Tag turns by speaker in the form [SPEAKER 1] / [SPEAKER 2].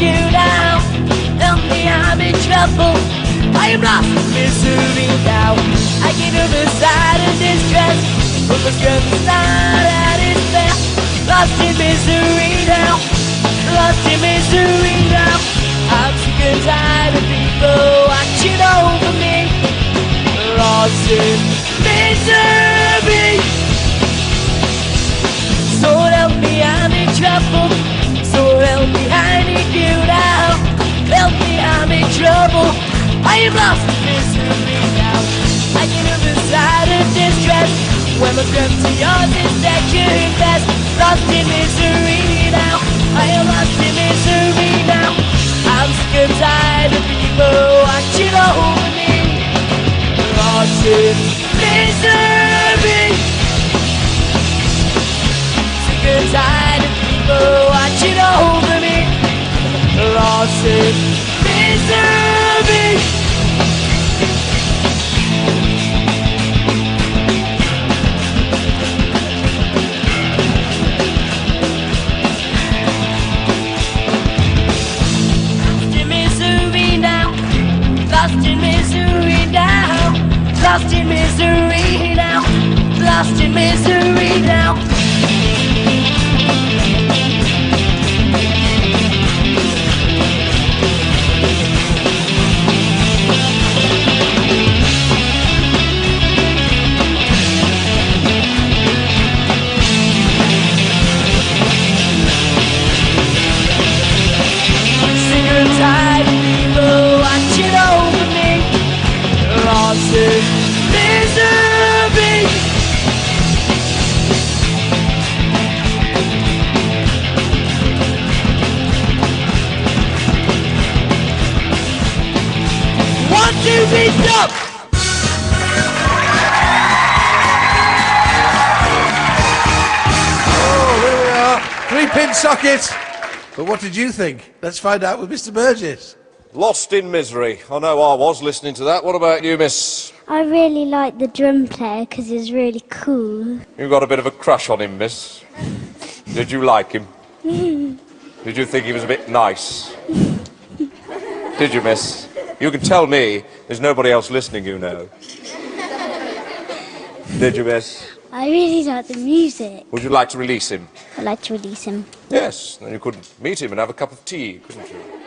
[SPEAKER 1] you now. Help me, I'm in trouble. I am lost misery now. I you the side of distress. But the strength is not at its best. Lost in misery now. Lost in misery now. I'm sick and tired of people watching over me. Lost in Misery now. I get on the side of distress. When my strength to yours is second best. Lost in misery now. I am lost in misery now. I'm sick and tired of people watching over me. Lost in misery. Misery now. Lost in misery now. Two, three, stop!
[SPEAKER 2] Oh, there we are. Three pin socket. But what did you think? Let's find out with Mr. Burgess.
[SPEAKER 3] Lost in misery. I know I was listening to that. What about you, miss?
[SPEAKER 4] I really like the drum player because he's really cool.
[SPEAKER 3] You got a bit of a crush on him, miss. Did you like him? Did you think he was a bit nice? Did you, miss? You can tell me. There's nobody else listening, you know. Did you, miss?
[SPEAKER 4] I really like the music.
[SPEAKER 3] Would you like to release him?
[SPEAKER 4] I'd like to release him.
[SPEAKER 3] Yes. Then you could meet him and have a cup of tea, couldn't you?